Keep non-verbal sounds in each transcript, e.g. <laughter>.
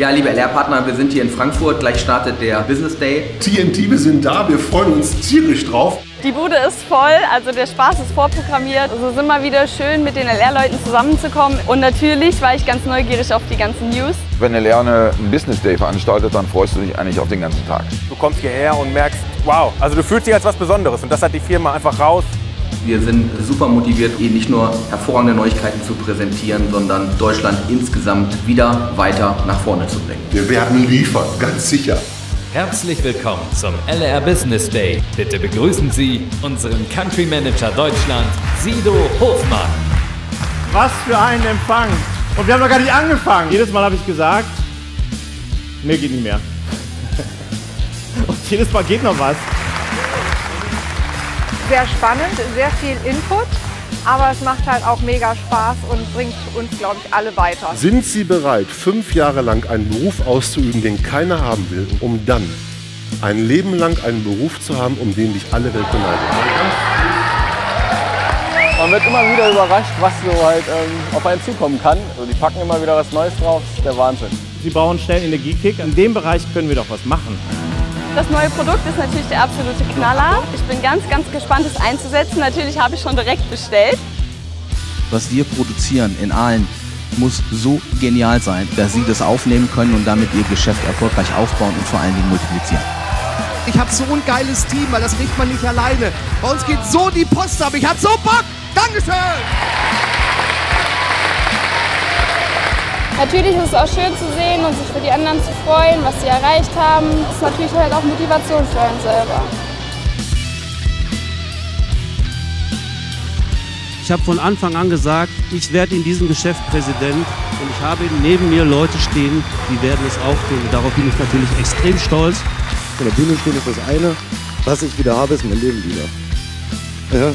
Ja, liebe LR-Partner, wir sind hier in Frankfurt. Gleich startet der Business Day. TNT, wir sind da. Wir freuen uns tierisch drauf. Die Bude ist voll, also der Spaß ist vorprogrammiert. Also es ist immer wieder schön, mit den LR-Leuten zusammenzukommen. Und natürlich war ich ganz neugierig auf die ganzen News. Wenn LR einen Business Day veranstaltet, dann freust du dich eigentlich auf den ganzen Tag. Du kommst hierher und merkst, wow, also du fühlst dich als was Besonderes. Und das hat die Firma einfach raus. Wir sind super motiviert, Ihnen nicht nur hervorragende Neuigkeiten zu präsentieren, sondern Deutschland insgesamt wieder weiter nach vorne zu bringen. Wir werden liefern, ganz sicher. Herzlich willkommen zum LR Business Day. Bitte begrüßen Sie unseren Country Manager Deutschland, Sido Hofmann. Was für ein Empfang! Und wir haben noch gar nicht angefangen. Jedes Mal habe ich gesagt, mir geht nicht mehr. <laughs> Und jedes Mal geht noch was. Sehr spannend, sehr viel Input, aber es macht halt auch mega Spaß und bringt uns, glaube ich, alle weiter. Sind Sie bereit, fünf Jahre lang einen Beruf auszuüben, den keiner haben will, um dann ein Leben lang einen Beruf zu haben, um den dich alle Welt beneidet? Man wird immer wieder überrascht, was so halt ähm, auf einen zukommen kann. Also die packen immer wieder was Neues drauf, das ist der Wahnsinn. Sie bauen schnell Energiekick. In dem Bereich können wir doch was machen. Das neue Produkt ist natürlich der absolute Knaller. Ich bin ganz, ganz gespannt, es einzusetzen. Natürlich habe ich schon direkt bestellt. Was wir produzieren in Aalen muss so genial sein, dass Sie das aufnehmen können und damit Ihr Geschäft erfolgreich aufbauen und vor allen Dingen multiplizieren. Ich habe so ein geiles Team, weil das kriegt man nicht alleine. Bei uns geht so die Post ab. Ich habe so Bock. Dankeschön. Natürlich ist es auch schön zu sehen und sich für die anderen zu freuen, was sie erreicht haben. Das ist natürlich halt auch Motivation für einen selber. Ich habe von Anfang an gesagt, ich werde in diesem Geschäft Präsident und ich habe neben mir Leute stehen, die werden es auch tun. Und darauf bin ich natürlich extrem stolz. Von der Bühne stehen ist das eine, was ich wieder habe, ist mein Leben wieder. Ja,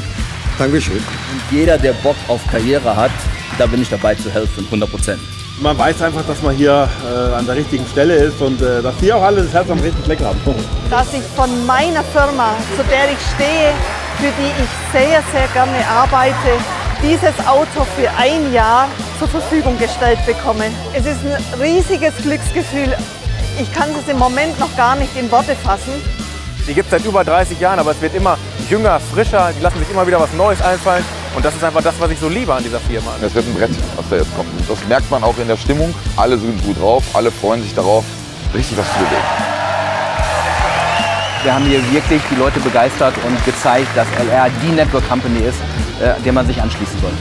Dankeschön. Und jeder, der Bock auf Karriere hat, da bin ich dabei zu helfen, 100 Prozent. Man weiß einfach, dass man hier äh, an der richtigen Stelle ist und äh, dass die auch alle das Herz am rechten Fleck haben. <laughs> Dass ich von meiner Firma, zu der ich stehe, für die ich sehr, sehr gerne arbeite, dieses Auto für ein Jahr zur Verfügung gestellt bekomme. Es ist ein riesiges Glücksgefühl. Ich kann es im Moment noch gar nicht in Worte fassen. Die gibt es seit über 30 Jahren, aber es wird immer jünger, frischer. Die lassen sich immer wieder was Neues einfallen. Und das ist einfach das, was ich so liebe an dieser Firma. Es wird ein Brett, was da jetzt kommt. Das merkt man auch in der Stimmung. Alle sind gut drauf, alle freuen sich darauf, richtig was zu bewegen. Wir haben hier wirklich die Leute begeistert und gezeigt, dass LR die Network Company ist, äh, der man sich anschließen soll.